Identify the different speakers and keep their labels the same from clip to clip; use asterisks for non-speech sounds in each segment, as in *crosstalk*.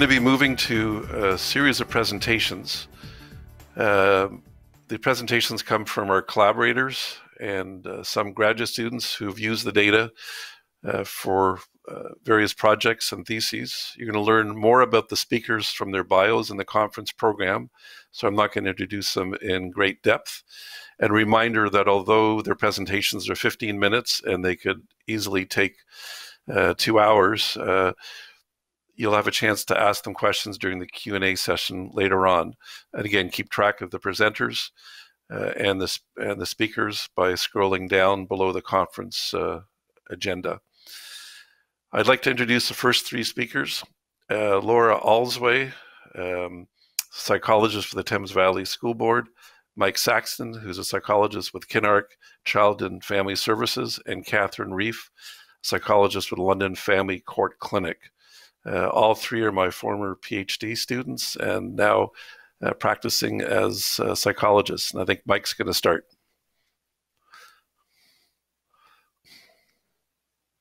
Speaker 1: going to be moving to a series of presentations. Uh, the presentations come from our collaborators and uh, some graduate students who've used the data uh, for uh, various projects and theses. You're going to learn more about the speakers from their bios in the conference program, so I'm not going to introduce them in great depth. And reminder that although their presentations are 15 minutes and they could easily take uh, two hours, uh, you'll have a chance to ask them questions during the q&a session later on. And again keep track of the presenters uh, and the and the speakers by scrolling down below the conference uh, agenda. I'd like to introduce the first three speakers uh, laura olszowy um, psychologist for the thames valley school board mike saxton who's a psychologist with kinark child and family services and catherine reif psychologist with london family court clinic uh, all three are my former PhD students and now uh, practicing as psychologists. And I think Mike's going to start.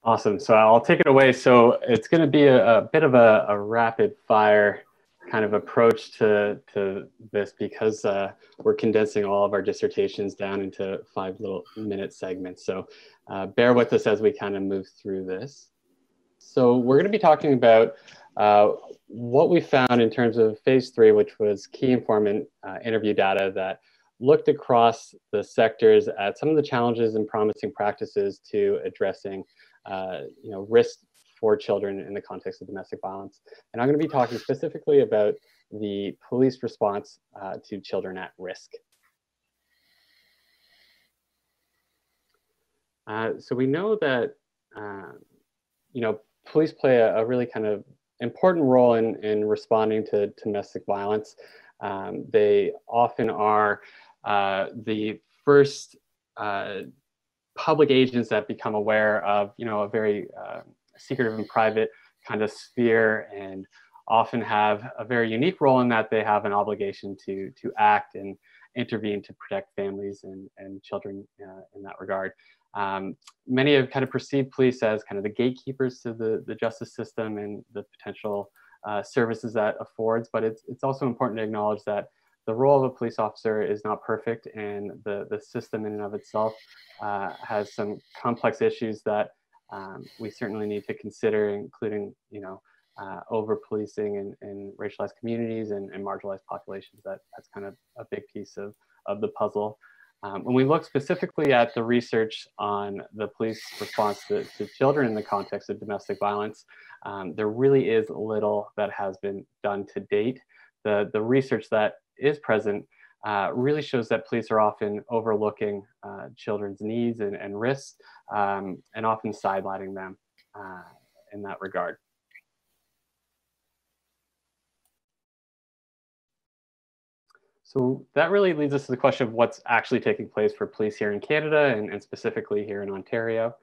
Speaker 2: Awesome. So I'll take it away. So it's going to be a, a bit of a, a, rapid fire kind of approach to, to this because uh, we're condensing all of our dissertations down into five little minute segments. So uh, bear with us as we kind of move through this. So we're going to be talking about uh, what we found in terms of phase three, which was key informant uh, interview data that looked across the sectors at some of the challenges and promising practices to addressing uh, you know, risk for children in the context of domestic violence. And I'm going to be talking specifically about the police response uh, to children at risk. Uh, so we know that, uh, you know, police play a, a, really kind of important role in, in responding to, domestic violence. Um, they often are uh, the first uh, public agents that become aware of, you know, a very uh, secretive and private kind of sphere and often have a very unique role in that they have an obligation to, to act and intervene to protect families and, and children uh, in that regard. Um, many have kind of perceived police as kind of the gatekeepers to the, the justice system and the potential uh, services that affords, but it's, it's also important to acknowledge that the role of a police officer is not perfect and the, the system in and of itself uh, has some complex issues that um, we certainly need to consider, including, you know, uh, over policing in, in racialized communities and, and marginalized populations. That, that's kind of a big piece of, of the puzzle. Um, when we look specifically at the research on the police response to, to children in the context of domestic violence, um, there really is little that has been done to date. The, the research that is present uh, really shows that police are often overlooking uh, children's needs and, and risks um, and often sidelining them uh, in that regard. So that really leads us to the question of what's actually taking place for police here in Canada and, and specifically here in Ontario,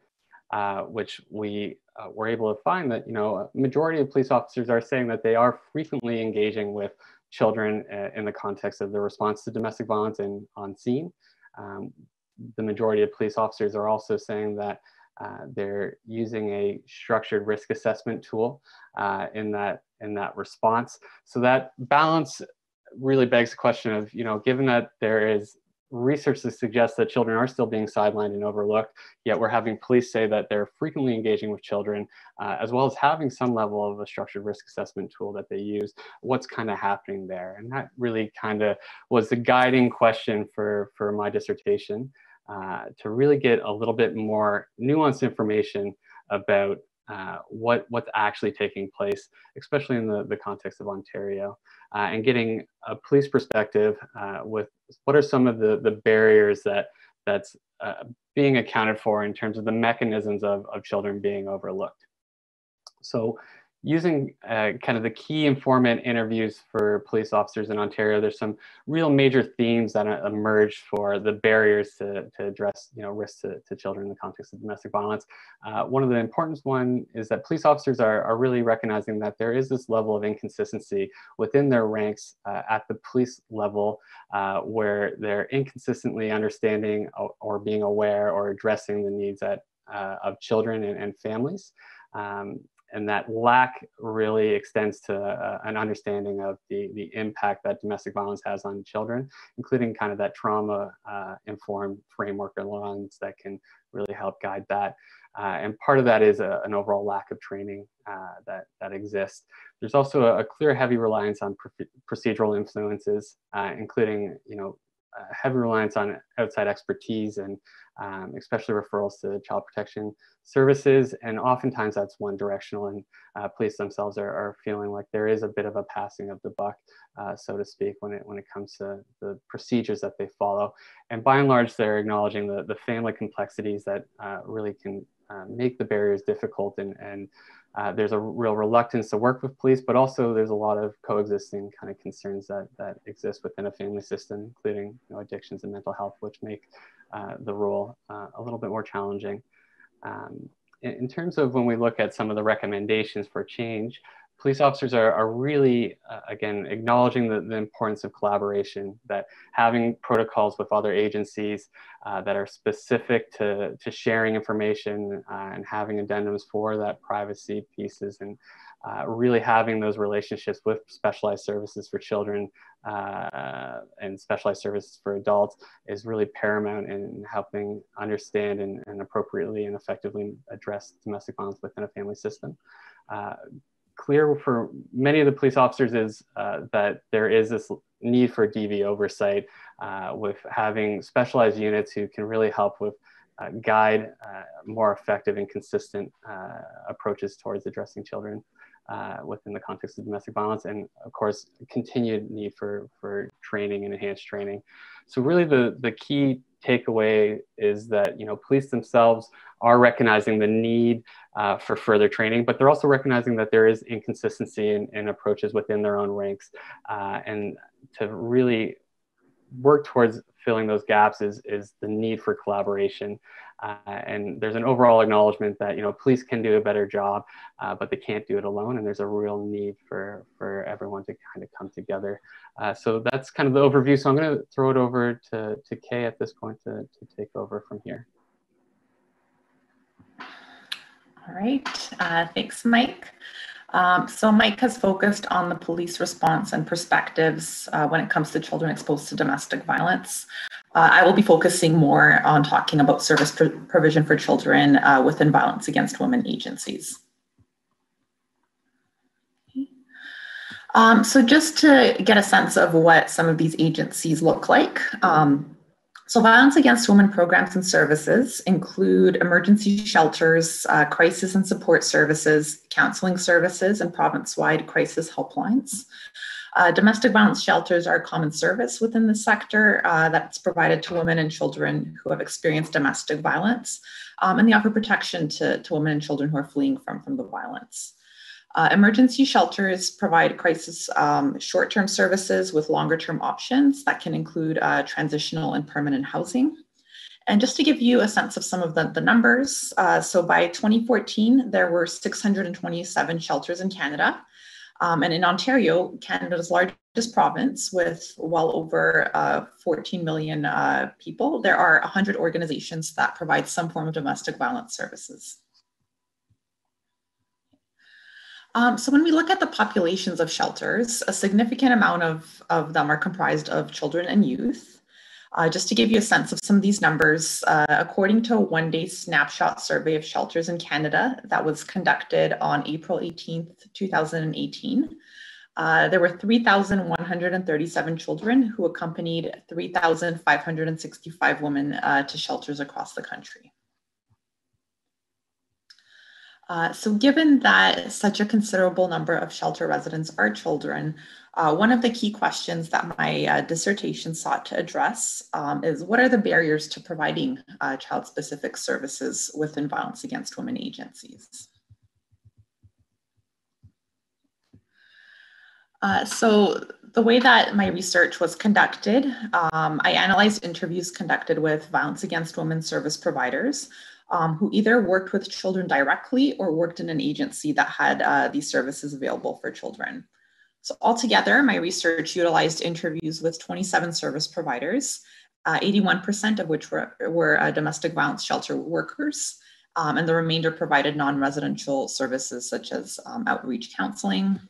Speaker 2: uh, which we uh, were able to find that, you know, a majority of police officers are saying that they are frequently engaging with children uh, in the context of the response to domestic violence and on scene. Um, the majority of police officers are also saying that uh, they're using a structured risk assessment tool uh, in that in that response. So that balance really begs the question of, you know, given that there is research that suggests that children are still being sidelined and overlooked, yet we're having police say that they're frequently engaging with children, uh, as well as having some level of a structured risk assessment tool that they use. What's kind of happening there? And that really kind of was the guiding question for, for my dissertation, uh, to really get a little bit more nuanced information about uh, what what's actually taking place, especially in the, the context of Ontario, uh, and getting a police perspective uh, with what are some of the, the barriers that that's uh, being accounted for in terms of the mechanisms of, of children being overlooked. So using uh, kind of the key informant interviews for police officers in Ontario, there's some real major themes that emerge for the barriers to, to address you know, risks to, to children in the context of domestic violence. Uh, one of the important one is that police officers are, are really recognizing that there is this level of inconsistency within their ranks uh, at the police level uh, where they're inconsistently understanding or, or, being aware or addressing the needs at, uh, of children and, and families. Um, and that lack really extends to uh, an understanding of the, the impact that domestic violence has on children, including kind of that trauma uh, informed framework or lens that can really help guide that. Uh, and part of that is a, an overall lack of training uh, that, that exists. There's also a, a clear heavy reliance on procedural influences, uh, including you know, heavy reliance on outside expertise and um, especially referrals to child protection services. And oftentimes that's one directional and uh, police themselves are, are, feeling like there is a bit of a passing of the buck, uh, so to speak, when it, when it comes to the procedures that they follow. And by and large, they're acknowledging the, the family complexities that uh, really can uh, make the barriers difficult and, and uh, there's a real reluctance to work with police, but also there's a lot of coexisting kind of concerns that, that exist within a family system, including you know, addictions and mental health, which make uh, the role uh, a little bit more challenging. Um, in, in, terms of when we look at some of the recommendations for change, police officers are, are really, uh, again, acknowledging the, the, importance of collaboration, that having protocols with other agencies uh, that are specific to, to sharing information uh, and having addendums for that privacy pieces and uh, really having those relationships with specialized services for children uh, and specialized services for adults is really paramount in helping understand and, and appropriately and effectively address domestic violence within a family system. Clear for many of the police officers is uh, that there is this need for DV oversight uh, with having specialized units who can really help with uh, guide uh, more effective and consistent uh, approaches towards addressing children uh, within the context of domestic violence and of course continued need for, for training and enhanced training. So really the, the key takeaway is that you know police themselves are recognizing the need uh, for further training, but they're also recognizing that there is inconsistency in, in approaches within their own ranks, uh, and to really work towards filling those gaps is is the need for collaboration. Uh, and there's an overall acknowledgement that you know police can do a better job, uh, but they can't do it alone. And there's a real need for for everyone to kind of come together. Uh, so that's kind of the overview. So I'm going to throw it over to to Kay at this point to to take over from here.
Speaker 3: All right, uh, thanks, Mike. Um, so Mike has focused on the police response and perspectives uh, when it comes to children exposed to domestic violence. Uh, I will be focusing more on talking about service pr provision for children uh, within violence against women agencies. Um, so just to get a sense of what some of these agencies look like, um, so, violence against women programs and services include emergency shelters, uh, crisis and support services, counseling services, and province wide crisis helplines. Uh, domestic violence shelters are a common service within the sector uh, that's provided to women and children who have experienced domestic violence, um, and they offer protection to, to women and children who are fleeing from, from the violence. Uh, emergency shelters provide crisis um, short term services with longer term options that can include uh, transitional and permanent housing. And just to give you a sense of some of the, the numbers, uh, so by 2014, there were 627 shelters in Canada. Um, and in Ontario, Canada's largest province with well over uh, 14 million uh, people, there are 100 organizations that provide some form of domestic violence services. Um, so when we look at the populations of shelters, a significant amount of, of them are comprised of children and youth. Uh, just to give you a sense of some of these numbers, uh, according to a one day snapshot survey of shelters in Canada that was conducted on April 18th, 2018, uh, there were 3,137 children who accompanied 3,565 women uh, to shelters across the country. Uh, so given that such a considerable number of shelter residents are children, uh, one of the key questions that my uh, dissertation sought to address um, is what are the barriers to providing uh, child-specific services within violence against women agencies? Uh, so the way that my research was conducted, um, I analyzed interviews conducted with violence against women service providers um, who either worked with children directly or worked in an agency that had uh, these services available for children. So altogether, my research utilized interviews with 27 service providers, 81% uh, of which were, were uh, domestic violence shelter workers, um, and the remainder provided non-residential services such as um, outreach counseling.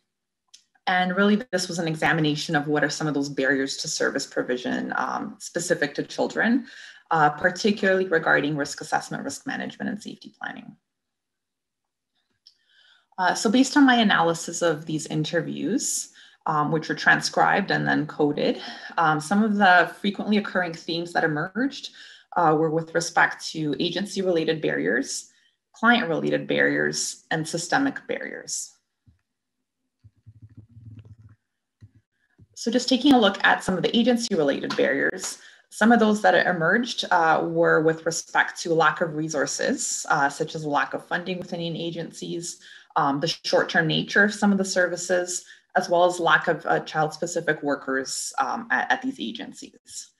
Speaker 3: And really, this was an examination of what are some of those barriers to service provision um, specific to children, uh, particularly regarding risk assessment, risk management, and safety planning. Uh, so based on my analysis of these interviews, um, which were transcribed and then coded, um, some of the frequently occurring themes that emerged uh, were with respect to agency-related barriers, client-related barriers, and systemic barriers. So just taking a look at some of the agency-related barriers, some of those that emerged uh, were with respect to lack of resources, uh, such as lack of funding within agencies, um, the short-term nature of some of the services, as well as lack of uh, child-specific workers um, at, at, these agencies.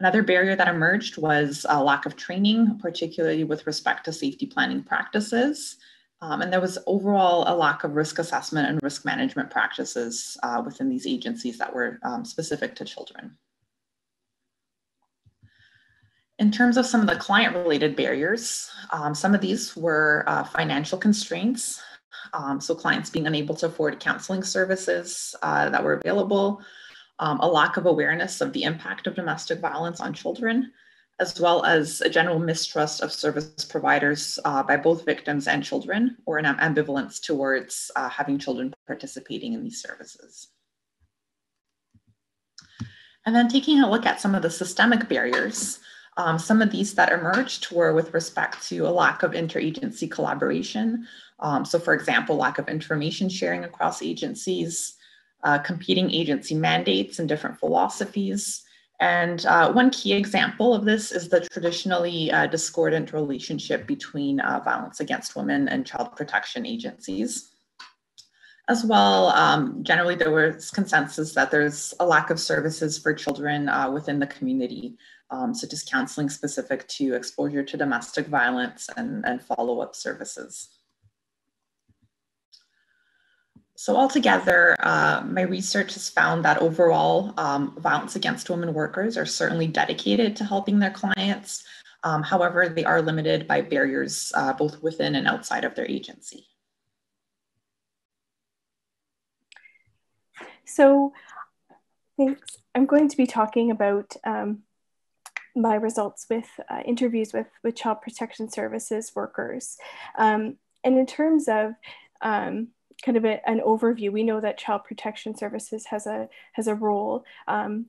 Speaker 3: Another barrier that emerged was a lack of training, particularly with respect to safety planning practices. Um, and there was overall a lack of risk assessment and risk management practices uh, within these agencies that were um, specific to children. In terms of some of the client related barriers, um, some of these were uh, financial constraints. Um, so clients being unable to afford counseling services uh, that were available, um, a lack of awareness of the impact of domestic violence on children, as well as a general mistrust of service providers uh, by both victims and children, or an ambivalence towards uh, having children participating in these services. And then taking a look at some of the systemic barriers, um, some of these that emerged were with respect to a lack of interagency collaboration. Um, so for example, lack of information sharing across agencies, uh, competing agency mandates and different philosophies, and uh, one key example of this is the traditionally uh, discordant relationship between uh, violence against women and child protection agencies. As well, um, generally there was consensus that there's a lack of services for children uh, within the community, um, such as counseling specific to exposure to domestic violence and, and follow-up services. So altogether, uh, my research has found that overall, um, violence against women workers are certainly dedicated to helping their clients. Um, however, they are limited by barriers uh, both within and outside of their agency.
Speaker 4: So thanks. I'm going to be talking about um, my results with uh, interviews with, with child protection services workers. Um, and in terms of um, kind of a, an overview, we know that Child Protection Services has a has a role um,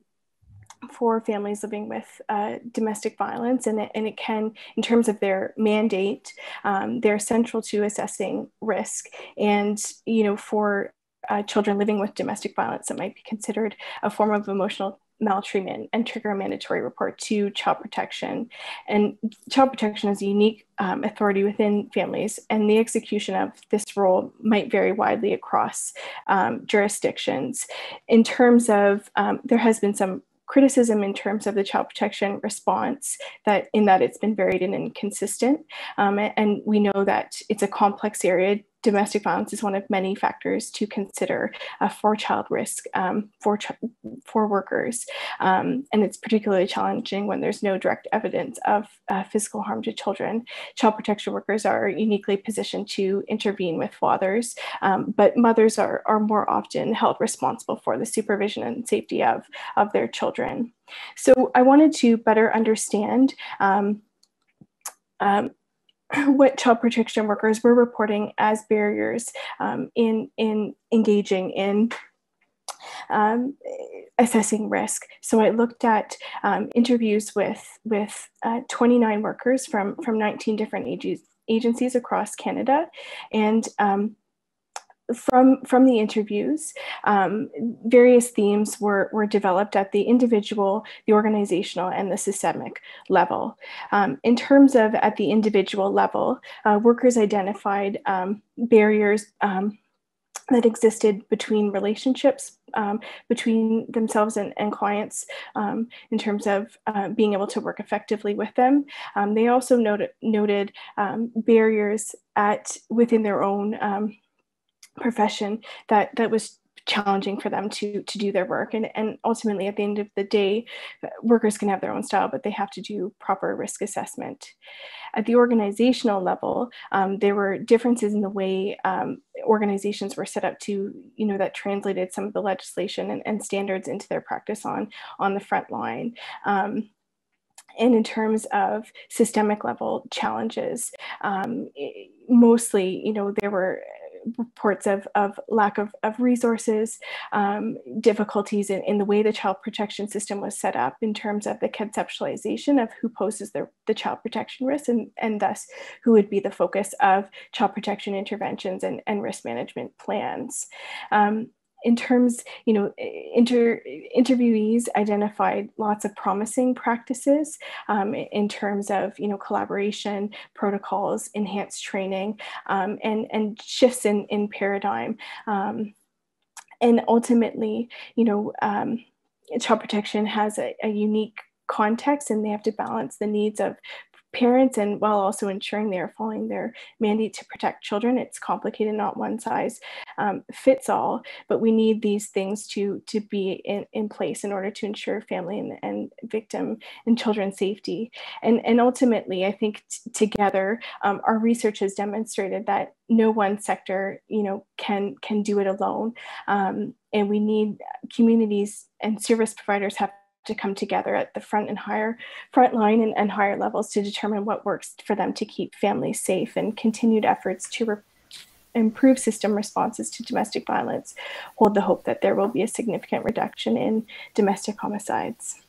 Speaker 4: for families living with uh, domestic violence, and it, and it can, in terms of their mandate, um, they're central to assessing risk, and you know for uh, children living with domestic violence that might be considered a form of emotional maltreatment and trigger a mandatory report to child protection. And child protection is a unique um, authority within families, and the execution of this role might vary widely across um, jurisdictions. In terms of, um, there has been some criticism in terms of the child protection response that in that it's been varied and inconsistent um, and we know that it's a complex area domestic violence is one of many factors to consider uh, for child risk um, for, ch- for workers. Um, and it's particularly challenging when there's no direct evidence of uh, physical harm to children. Child protection workers are uniquely positioned to intervene with fathers, um, but mothers are, are more often held responsible for the supervision and safety of, of their children. So I wanted to better understand um, um, *clears throat* what child protection workers were reporting as barriers um, in, in engaging in um, assessing risk. So I looked at um, interviews with, with uh, 29 workers from, from 19 different ag- agencies across Canada. And um, from from the interviews, um, various themes were were developed at the individual, the organizational, and the systemic level. Um, in terms of at the individual level, uh, workers identified um, barriers um, that existed between relationships um, between themselves and, and clients um, in terms of uh, being able to work effectively with them. Um, they also noted, noted um, barriers at within their own um, profession that that was challenging for them to to do their work. And and ultimately, at the end of the day, workers can have their own style, but they have to do proper risk assessment. At the organizational level, um, there were differences in the way um, organizations were set up to, you know, that translated some of the legislation and, and standards into their practice on on the front line. Um, and in terms of systemic level challenges, um, mostly, you know, there were reports of, of lack of, of resources, um, difficulties in, in the way the child protection system was set up in terms of the conceptualization of who poses the, the child protection risk and, and thus who would be the focus of child protection interventions and, and risk management plans. Um, in terms, you know, inter, interviewees identified lots of promising practices um, in terms of, you know, collaboration, protocols, enhanced training, um, and, and shifts in, in paradigm. Um, and ultimately, you know, um, child protection has a, a unique context and they have to balance the needs of parents and while also ensuring they are following their mandate to protect children. It's complicated, not one size um, fits all, but we need these things to, to be in, in place in order to ensure family and, and victim and children safety. And, and ultimately, I think together, um, our research has demonstrated that no one sector, you know, can, can do it alone. Um, and we need communities and service providers have to come together at the front and higher front line and, and higher levels to determine what works for them to keep families safe and continued efforts to re- improve system responses to domestic violence hold the hope that there will be a significant reduction in domestic homicides.